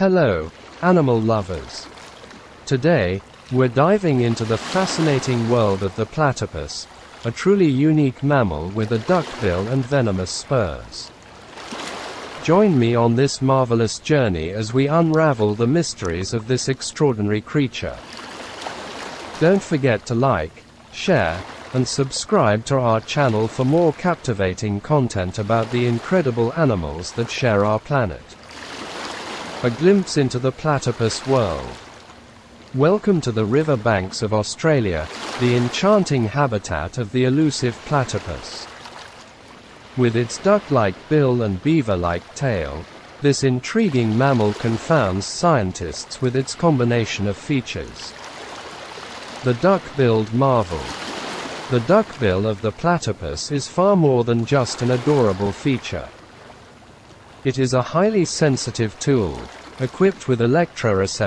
Hello, animal lovers. Today, we're diving into the fascinating world of the platypus, a truly unique mammal with a duckbill and venomous spurs. Join me on this marvelous journey as we unravel the mysteries of this extraordinary creature. Don't forget to like, share, and subscribe to our channel for more captivating content about the incredible animals that share our planet. A glimpse into the platypus world. Welcome to the river banks of Australia, the enchanting habitat of the elusive platypus. With its duck-like bill and beaver-like tail, this intriguing mammal confounds scientists with its combination of features. The duck-billed marvel. The duckbill of the platypus is far more than just an adorable feature. It is a highly sensitive tool, equipped with electroreceptors